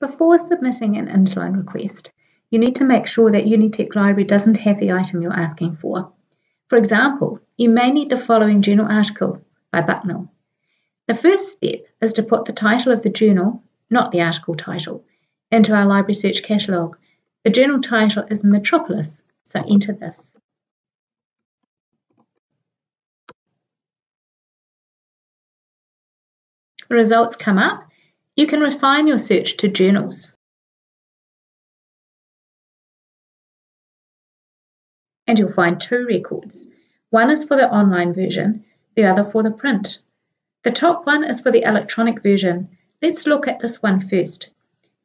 Before submitting an Interloan request, you need to make sure that Unitec Library doesn't have the item you're asking for. For example, you may need the following journal article by Bucknell. The first step is to put the title of the journal, not the article title, into our library search catalogue. The journal title is Metropolis, so enter this. The results come up. You can refine your search to journals. and you'll find two records. One is for the online version, the other for the print. The top one is for the electronic version. Let's look at this one first.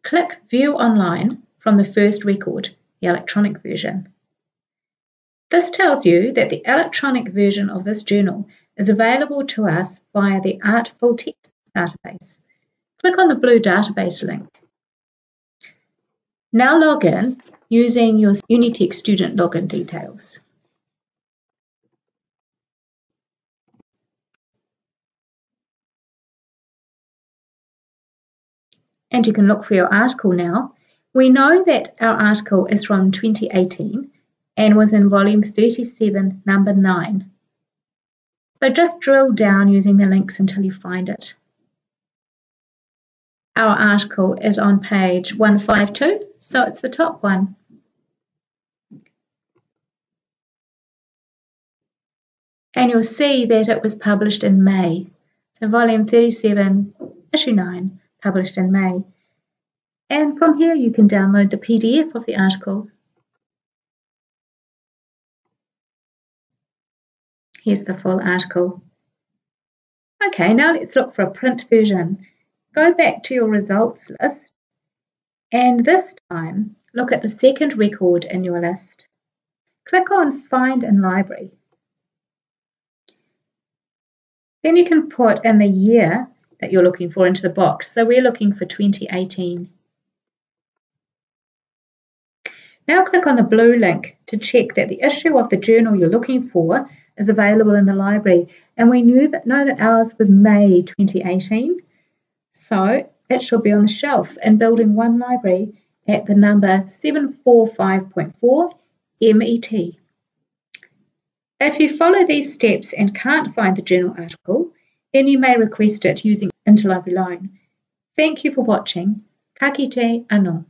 Click View Online from the first record, the electronic version. This tells you that the electronic version of this journal is available to us via the Art Full Text database. Click on the blue database link. Now log in using your Unitec student login details. And you can look for your article now. We know that our article is from 2018 and was in volume 37, number 9. So just drill down using the links until you find it. Our article is on page 152, so it's the top one. and you'll see that it was published in May. So volume 37, issue 9, published in May. And from here you can download the PDF of the article. Here's the full article. Okay, now let's look for a print version. Go back to your results list and this time look at the second record in your list. Click on Find in Library then you can put in the year that you're looking for into the box. So we're looking for 2018. Now click on the blue link to check that the issue of the journal you're looking for is available in the library. And we knew that, know that ours was May 2018. So it should be on the shelf in Building 1 Library at the number 745.4 MET. If you follow these steps and can't find the journal article, then you may request it using Interlibrary Loan. Thank you for watching. Ka kite anō.